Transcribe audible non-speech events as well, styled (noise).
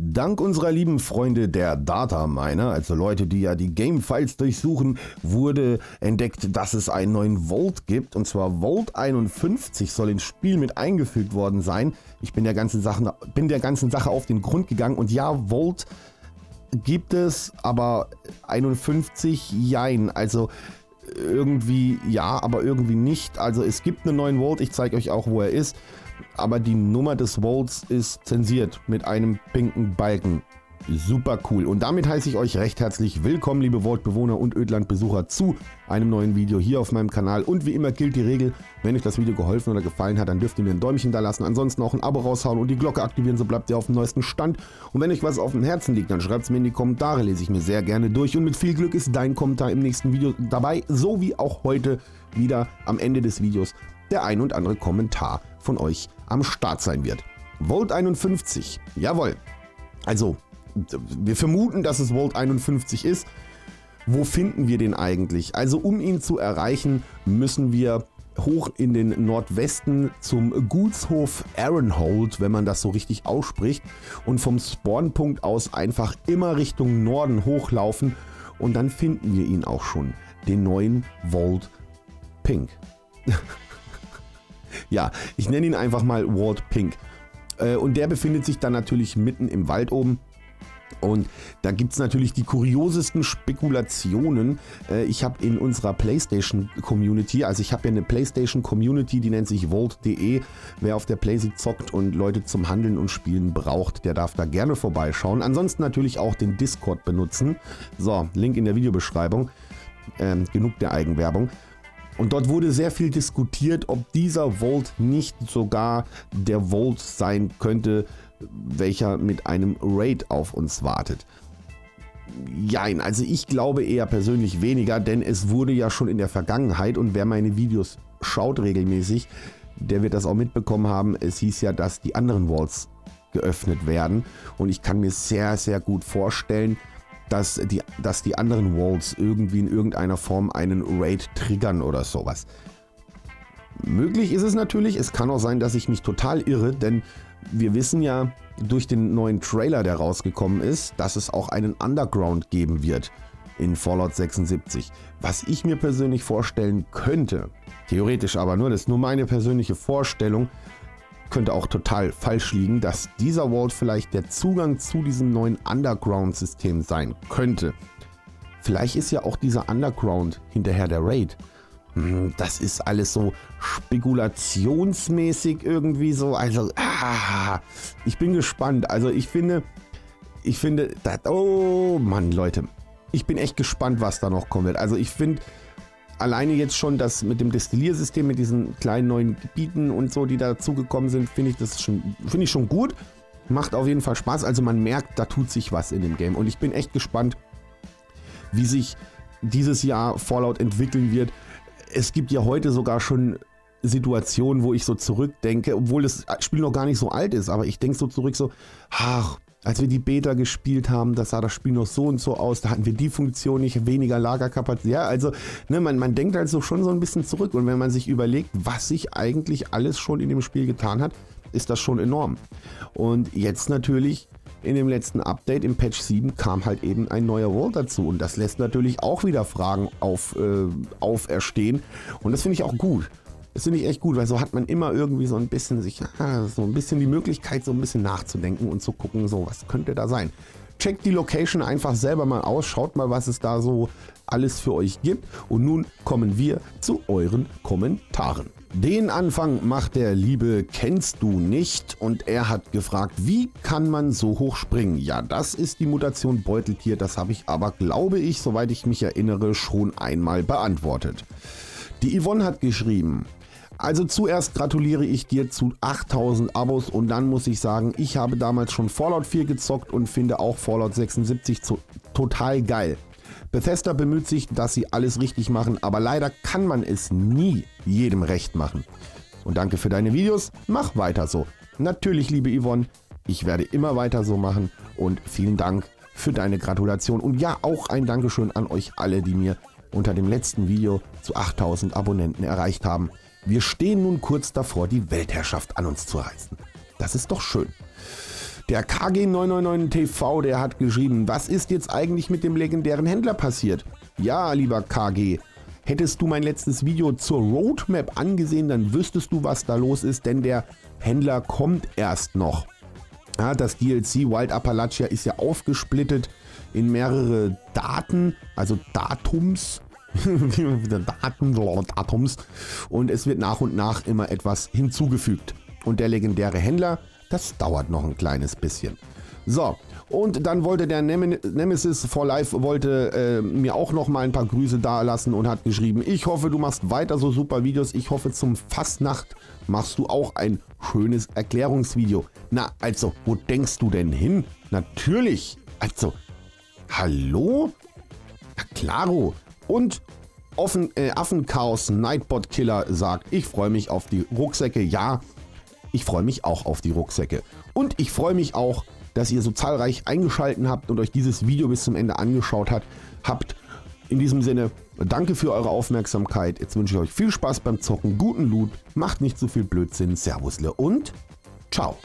Dank unserer lieben Freunde der Data Miner, also Leute, die ja die Game-Files durchsuchen, wurde entdeckt, dass es einen neuen Vault gibt. Und zwar Vault 51 soll ins Spiel mit eingefügt worden sein. Ich bin der ganzen Sache, bin der ganzen Sache auf den Grund gegangen. Und ja, Vault gibt es, aber 51 jein. Also irgendwie ja, aber irgendwie nicht. Also es gibt einen neuen Vault, ich zeige euch auch, wo er ist aber die Nummer des Vaults ist zensiert mit einem pinken Balken. Super cool. Und damit heiße ich euch recht herzlich willkommen, liebe Vault-Bewohner und Ödland-Besucher, zu einem neuen Video hier auf meinem Kanal. Und wie immer gilt die Regel, wenn euch das Video geholfen oder gefallen hat, dann dürft ihr mir ein Däumchen da lassen. Ansonsten auch ein Abo raushauen und die Glocke aktivieren, so bleibt ihr auf dem neuesten Stand. Und wenn euch was auf dem Herzen liegt, dann schreibt es mir in die Kommentare, lese ich mir sehr gerne durch. Und mit viel Glück ist dein Kommentar im nächsten Video dabei, so wie auch heute wieder am Ende des Videos der ein und andere Kommentar von euch am Start sein wird. Volt 51, jawohl. Also, wir vermuten, dass es Volt 51 ist. Wo finden wir den eigentlich? Also, um ihn zu erreichen, müssen wir hoch in den Nordwesten zum Gutshof Aaronhold, wenn man das so richtig ausspricht, und vom Spawnpunkt aus einfach immer Richtung Norden hochlaufen und dann finden wir ihn auch schon, den neuen Vault Pink. (laughs) Ja, ich nenne ihn einfach mal Walt Pink. Äh, und der befindet sich dann natürlich mitten im Wald oben. Und da gibt es natürlich die kuriosesten Spekulationen. Äh, ich habe in unserer PlayStation Community, also ich habe ja eine PlayStation Community, die nennt sich Vault.de. Wer auf der PlayStation zockt und Leute zum Handeln und Spielen braucht, der darf da gerne vorbeischauen. Ansonsten natürlich auch den Discord benutzen. So, Link in der Videobeschreibung. Ähm, genug der Eigenwerbung. Und dort wurde sehr viel diskutiert, ob dieser Vault nicht sogar der Vault sein könnte, welcher mit einem Raid auf uns wartet. Jein, also ich glaube eher persönlich weniger, denn es wurde ja schon in der Vergangenheit und wer meine Videos schaut regelmäßig, der wird das auch mitbekommen haben. Es hieß ja, dass die anderen Vaults geöffnet werden und ich kann mir sehr, sehr gut vorstellen, dass die, dass die anderen Walls irgendwie in irgendeiner Form einen Raid triggern oder sowas. Möglich ist es natürlich, es kann auch sein, dass ich mich total irre, denn wir wissen ja durch den neuen Trailer, der rausgekommen ist, dass es auch einen Underground geben wird in Fallout 76. Was ich mir persönlich vorstellen könnte, theoretisch aber nur, das ist nur meine persönliche Vorstellung, könnte auch total falsch liegen, dass dieser Vault vielleicht der Zugang zu diesem neuen Underground-System sein könnte. Vielleicht ist ja auch dieser Underground hinterher der Raid. Hm, das ist alles so spekulationsmäßig irgendwie so. Also, ah, ich bin gespannt. Also ich finde, ich finde, das, oh Mann, Leute. Ich bin echt gespannt, was da noch kommen wird. Also ich finde, alleine jetzt schon das mit dem Destilliersystem, mit diesen kleinen neuen Gebieten und so, die dazugekommen sind, finde ich das schon, finde ich schon gut. Macht auf jeden Fall Spaß. Also man merkt, da tut sich was in dem Game. Und ich bin echt gespannt, wie sich dieses Jahr Fallout entwickeln wird. Es gibt ja heute sogar schon Situationen, wo ich so zurückdenke, obwohl das Spiel noch gar nicht so alt ist, aber ich denke so zurück so, ach, als wir die Beta gespielt haben, da sah das Spiel noch so und so aus, da hatten wir die Funktion nicht, weniger Lagerkapazität. Ja, also ne, man, man denkt also schon so ein bisschen zurück und wenn man sich überlegt, was sich eigentlich alles schon in dem Spiel getan hat, ist das schon enorm. Und jetzt natürlich in dem letzten Update im Patch 7 kam halt eben ein neuer Vault dazu und das lässt natürlich auch wieder Fragen auf, äh, auferstehen und das finde ich auch gut. Das finde ich echt gut, weil so hat man immer irgendwie so ein bisschen sich, (laughs) so ein bisschen die Möglichkeit, so ein bisschen nachzudenken und zu gucken, so was könnte da sein. Checkt die Location einfach selber mal aus, schaut mal, was es da so alles für euch gibt. Und nun kommen wir zu euren Kommentaren. Den Anfang macht der Liebe Kennst du nicht und er hat gefragt, wie kann man so hoch springen? Ja, das ist die Mutation Beuteltier, das habe ich aber, glaube ich, soweit ich mich erinnere, schon einmal beantwortet. Die Yvonne hat geschrieben, also zuerst gratuliere ich dir zu 8000 Abos und dann muss ich sagen, ich habe damals schon Fallout 4 gezockt und finde auch Fallout 76 zu, total geil. Bethesda bemüht sich, dass sie alles richtig machen, aber leider kann man es nie jedem recht machen. Und danke für deine Videos, mach weiter so. Natürlich, liebe Yvonne, ich werde immer weiter so machen und vielen Dank für deine Gratulation und ja, auch ein Dankeschön an euch alle, die mir unter dem letzten Video zu 8000 Abonnenten erreicht haben. Wir stehen nun kurz davor, die Weltherrschaft an uns zu reißen. Das ist doch schön. Der KG999TV, der hat geschrieben, was ist jetzt eigentlich mit dem legendären Händler passiert? Ja, lieber KG, hättest du mein letztes Video zur Roadmap angesehen, dann wüsstest du, was da los ist, denn der Händler kommt erst noch. Ja, das DLC Wild Appalachia ist ja aufgesplittet in mehrere Daten, also Datums. (laughs) Daten, Datums. Und es wird nach und nach immer etwas hinzugefügt. Und der legendäre Händler, das dauert noch ein kleines bisschen. So, und dann wollte der Nemesis for Life wollte äh, mir auch noch mal ein paar Grüße dalassen und hat geschrieben, ich hoffe, du machst weiter so super Videos. Ich hoffe, zum Fastnacht machst du auch ein schönes Erklärungsvideo. Na, also, wo denkst du denn hin? Natürlich. Also, hallo? Na klaro. Und Offen, äh, Affenchaos Nightbot Killer sagt, ich freue mich auf die Rucksäcke. Ja, ich freue mich auch auf die Rucksäcke. Und ich freue mich auch, dass ihr so zahlreich eingeschalten habt und euch dieses Video bis zum Ende angeschaut hat, habt. In diesem Sinne, danke für eure Aufmerksamkeit. Jetzt wünsche ich euch viel Spaß beim Zocken, guten Loot, macht nicht zu so viel Blödsinn, Servusle und ciao.